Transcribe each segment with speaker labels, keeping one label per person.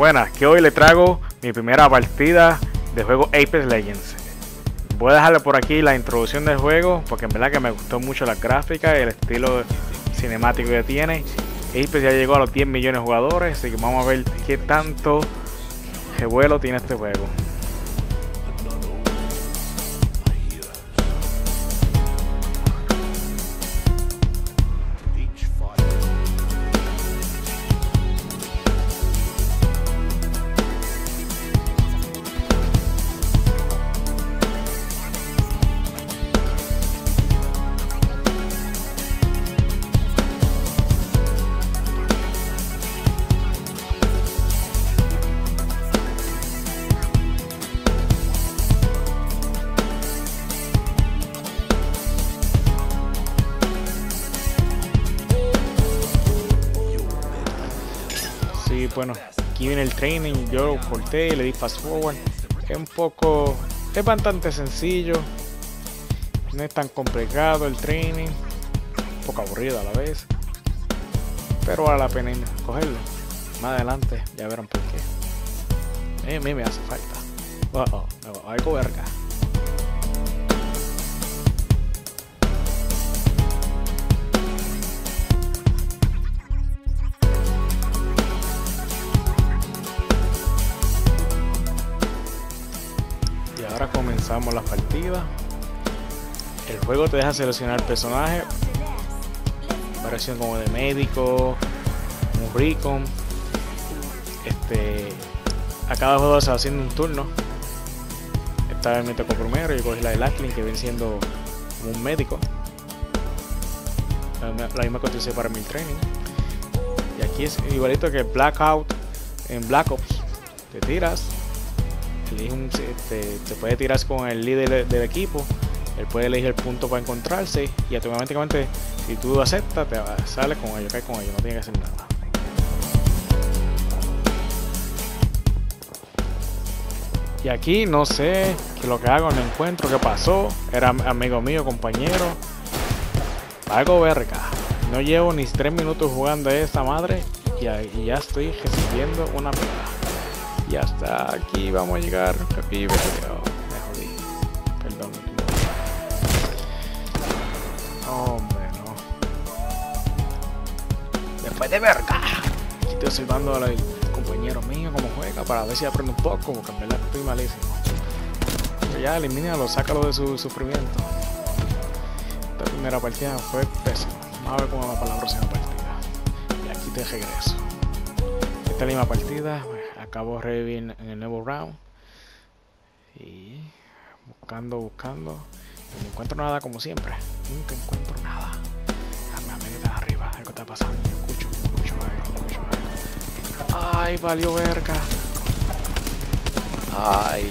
Speaker 1: Buenas, que hoy le traigo mi primera partida de juego Apex Legends. Voy a dejarle por aquí la introducción del juego porque en verdad que me gustó mucho la gráfica y el estilo cinemático que tiene. Apex ya llegó a los 10 millones de jugadores, así que vamos a ver qué tanto vuelo tiene este juego. Bueno, aquí viene el training, yo lo corté le di fast forward. Es un poco, es bastante sencillo, no es tan complicado el training, un poco aburrido a la vez, pero vale la pena cogerlo. Más adelante ya verán por qué. a mí me hace falta. Wow, algo verga. Ahora comenzamos la partida. El juego te deja seleccionar personaje. Variación como de médico, un recon. Este, a cada juego se va haciendo un turno. Esta vez me tocó primero y cogí la de Lachlan que viene siendo un médico. La, misma que utilicé para mi training. Y aquí es igualito que Blackout en Black Ops. Te tiras, te, te, puede tirar con el líder del, equipo, él puede elegir el punto para encontrarse y automáticamente si tú aceptas te sale con ellos, cae con ellos, no tiene que hacer nada. Y aquí no sé que lo que hago, no encuentro qué pasó. Era amigo mío, compañero. Algo verga. No llevo ni tres minutos jugando a esta madre y, ya estoy recibiendo una pega. Y hasta aquí vamos a llegar, me jodí. Perdón. Hombre, no. Después de verga. Aquí estoy observando al compañero mío cómo juega para ver si aprende un poco, porque en verdad estoy malísimo. Pero ya elimínalo, sácalo de su sufrimiento. Esta primera partida fue pésima. Vamos a ver cómo va para la próxima partida. Y aquí te regreso. Esta misma partida acabo revivir en el nuevo round. Y buscando, buscando. no encuentro nada como siempre. Nunca encuentro nada. A media arriba. Algo está pasando. Escucho, escucho algo, escucho algo. Ay, valió verga. Ay.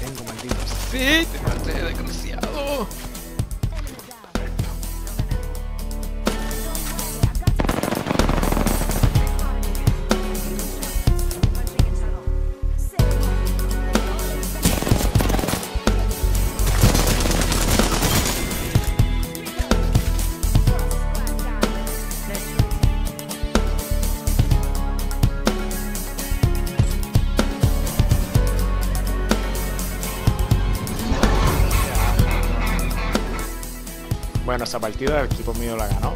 Speaker 1: Tengo maldito. Sí, te maté, desgraciado. Bueno, esa partida el equipo mío la ganó.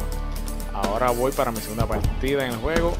Speaker 1: Ahora voy para mi segunda partida en el juego.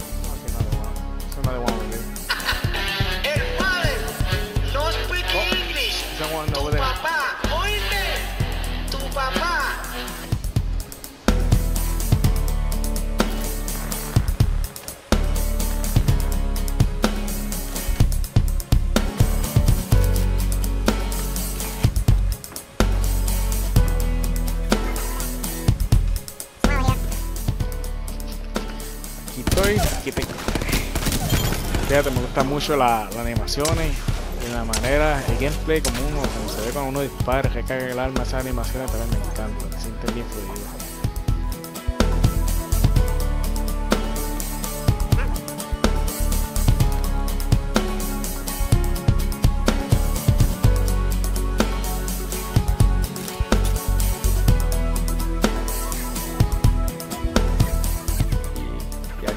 Speaker 1: Fíjate, me gusta mucho la, las animaciones y la manera, el gameplay como uno, como se ve cuando uno dispara, recarga el arma, esas animaciones también me encantan, se siente bien fluido.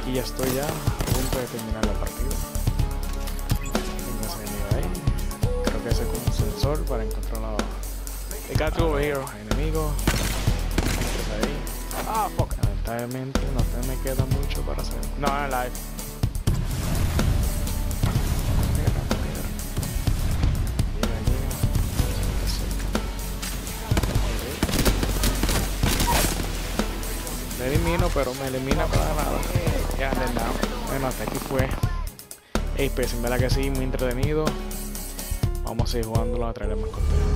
Speaker 1: Aquí ya estoy ya a punto de terminar la partida. Tengo ese enemigo ahí. Creo que ese es un sensor para encontrarlo. They got over here, enemigo. Ahí. Ah, fuck. Lamentablemente no me queda mucho para hacer. No, I'm alive. Pero me elimina para nada. Ya, nada. Bueno, hasta aquí fue. Ey, pues en verdad que sí, muy entretenido. Vamos a seguir jugándolo a traerle más contenido.